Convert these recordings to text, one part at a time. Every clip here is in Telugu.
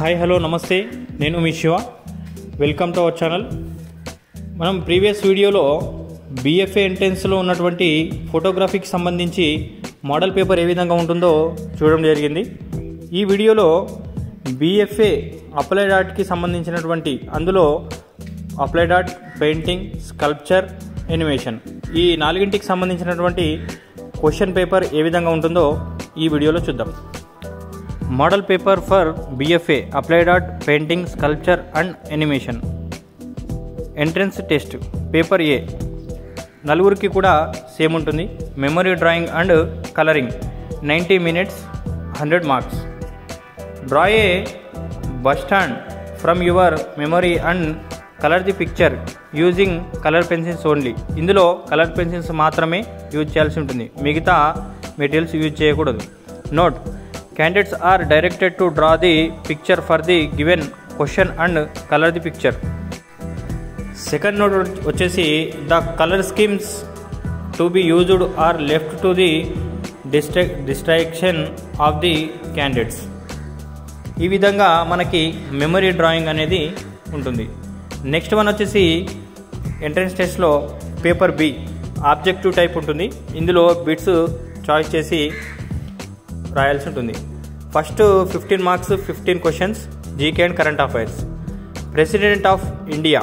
హాయ్ హలో నమస్తే. నేను మీ Shiva. Welcome to our channel. మనం ప్రీవియస్ వీడియోలో బీఎఫ్ఏ ఎంట్రెన్స్లో ఉన్నటువంటి ఫోటోగ్రఫీకి సంబంధించి మోడల్ పేపర్ ఏ విధంగా ఉంటుందో చూడడం జరిగింది. ఈ వీడియోలో బీఎఫ్ఏ అప్లైడ్ ఆర్ట్కి సంబంధించినటువంటి అందులో applied art painting sculpture animation ఈ నాలుగింటికి సంబంధించినటువంటి క్వశ్చన్ పేపర్ ఏ విధంగా ఉంటుందో ఈ వీడియోలో చూద్దాం. Model paper for BFA applied art painting sculpture and animation entrance test paper ఏ నలుగురికి కూడా సేమ్ ఉంటుంది. Memory drawing and colouring ninety minutes hundred marks draw a bus stand from your memory and colour the picture using colour pencils only ఇందులో కలర్ పెన్సిల్స్ మాత్రమే యూజ్ చేయాల్సి ఉంటుంది. మిగతా మెటీరియల్స్ యూజ్ చేయకూడదు. Note candidates are directed to draw the picture for the given question and colour the picture second note వచ్చేసి the colour schemes to be used are left to the distra distraction of the candidates ఈ విధంగా మనకి మెమరీ డ్రాయింగ్ అనేది ఉంటుంది. నెక్స్ట్ వన్ వచ్చేసి ఎంట్రన్స్ టెస్ట్లో పేపర్ బి ఆబ్జెక్టివ్ టైప్ ఉంటుంది. ఇందులో బిట్స్ చాయిస్ చేసి రాయాల్సి ఉంటుంది. First fifteen marks fifteen questions GK and current affairs president of India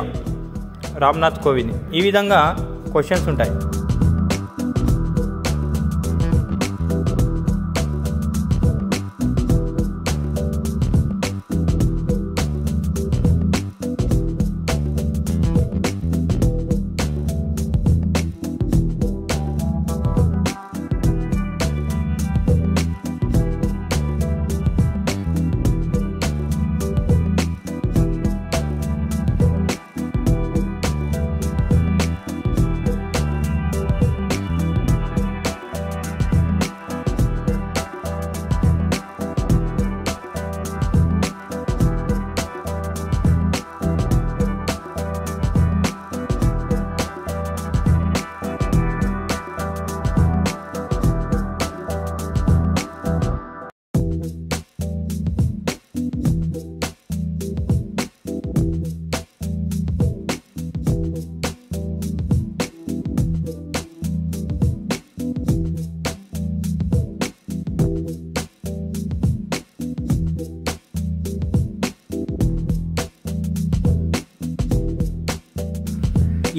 Ramnath Kovind ఈ విధంగా క్వశ్చన్స్ ఉంటాయి.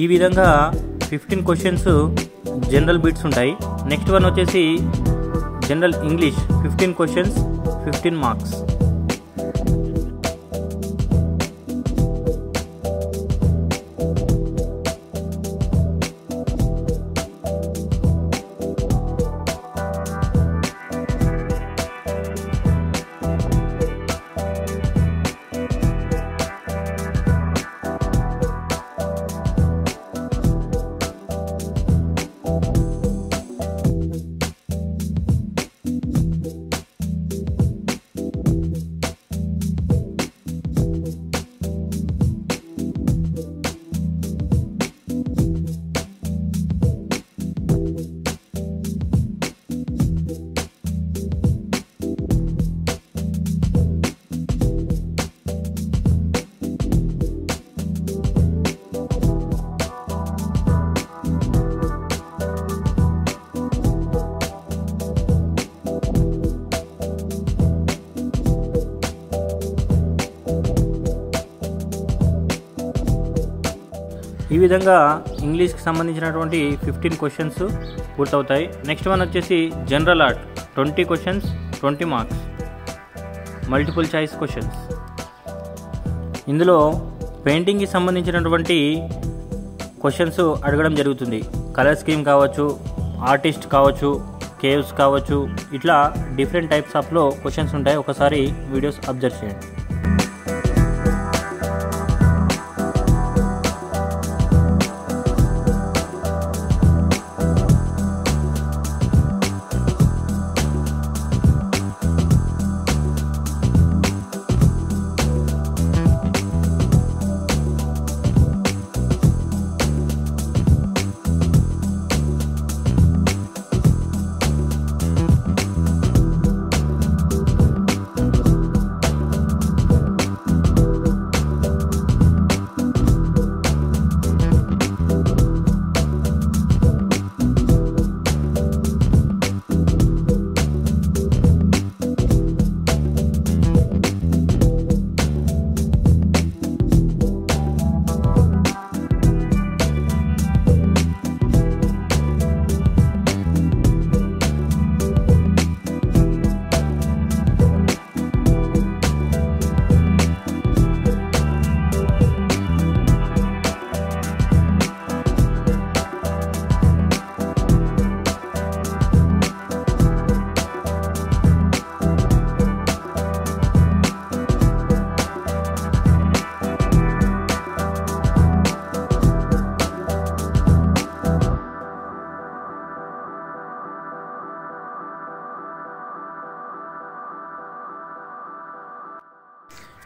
ఈ విధంగా ఫిఫ్టీన్ క్వశ్చన్స్ జనరల్ బీట్స్ ఉంటాయి. నెక్స్ట్ వన్ వచ్చేసి general English fifteen questions fifteen marks ఈ విధంగా ఇంగ్లీష్కి సంబంధించినటువంటి ఫిఫ్టీన్ క్వశ్చన్స్ పూర్తవుతాయి. నెక్స్ట్ వన్ వచ్చేసి general art twenty questions twenty marks multiple choice questions ఇందులో పెయింటింగ్కి సంబంధించినటువంటి క్వశ్చన్స్ అడగడం జరుగుతుంది. కలర్ స్కీమ్ కావచ్చు ఆర్టిస్ట్ కావచ్చు కేవ్స్ కావచ్చు ఇట్లా డిఫరెంట్ టైప్స్ ఆఫ్లో క్వశ్చన్స్ ఉంటాయి. ఒకసారి వీడియోస్ అబ్జర్వ్ చేయండి.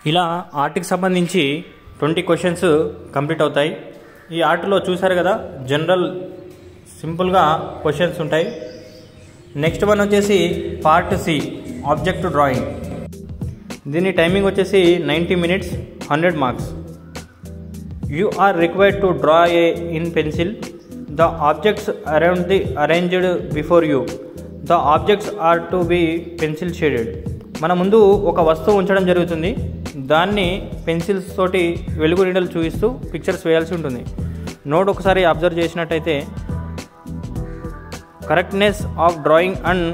ఇలా ఆర్ట్కి సంబంధించి ట్వంటీ క్వశ్చన్స్ కంప్లీట్ అవుతాయి. ఈ ఆర్ట్లో చూసారు కదా జనరల్ సింపుల్గా క్వశ్చన్స్ ఉంటాయి. నెక్స్ట్ వన్ వచ్చేసి పార్ట్ సి ఆబ్జెక్ట్ డ్రాయింగ్. దీని టైమింగ్ వచ్చేసి ninety minutes hundred marks. You are required to draw a in pencil. The objects around the arranged before you. The objects are to be pencil shaded. మన ముందు ఒక వస్తువు ఉంచడం జరుగుతుంది. దాన్ని పెన్సిల్స్ తోటి వెలుగు నీడలు చూపిస్తూ పిక్చర్స్ వేయాల్సి ఉంటుంది. నోట్ ఒకసారి అబ్జర్వ్ చేసినట్టయితే correctness of drawing and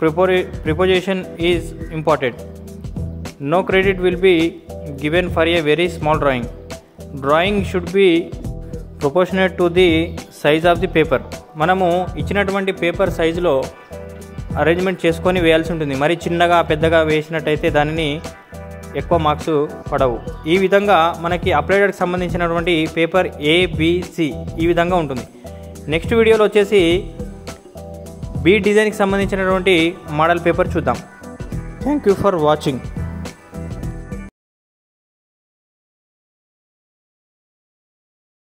propor preposition is important no credit will be given for a very small drawing drawing should be proportionate to the size of the paper మనము ఇచ్చినటువంటి పేపర్ సైజులో అరేంజ్మెంట్ చేసుకొని వేయాల్సి ఉంటుంది. మరి చిన్నగా పెద్దగా వేసినట్టయితే దానిని ఎక్కువ మార్క్స్ పడవు. ఈ విధంగా మనకి అప్లైడర్కి సంబంధించినటువంటి పేపర్ ఏబిసి ఈ విధంగా ఉంటుంది. నెక్స్ట్ వీడియోలో వచ్చేసి బీ డిజైన్కి సంబంధించినటువంటి మోడల్ పేపర్ చూద్దాం. Thank you for watching